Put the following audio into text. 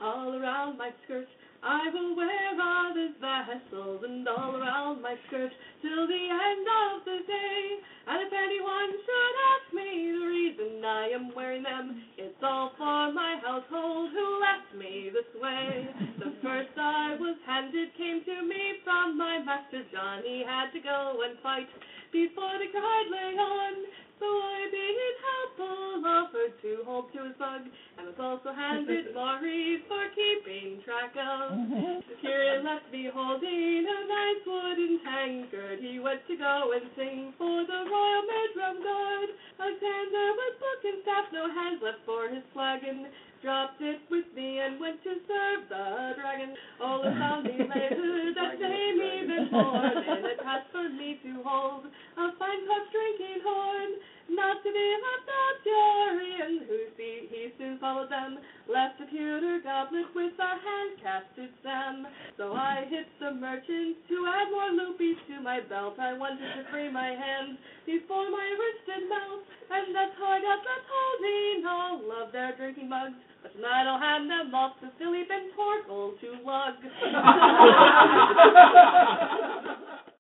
all around my skirt. I will wear others' vessels and all around my skirt till the end of the day. And if anyone should ask me the reason I am wearing them, it's all for my household who left me this way. The first I was handed came to me from my master John. He had to go and fight before the guard lay on. So I being helpful offered to hold to his bug, and was also handed keeping track of. Here left me holding a nice wooden tankard. He went to go and sing for the Royal Mid-Rum Guard. Alexander with book and staff, no hands left for his flagon. Dropped it with me and went to serve the dragon. All the sounding later that same even morn, in a task for me to hold a fine puff drinking horn. Not to be left out Dorian, who see followed them, left a pewter goblet with a hand casted Sam. So I hit the merchant to add more lupies to my belt. I wanted to free my hands before my wrist and mouth, and that's how I got left holding all of their drinking mugs. But tonight I'll hand them off to Philip and Torkel to lug.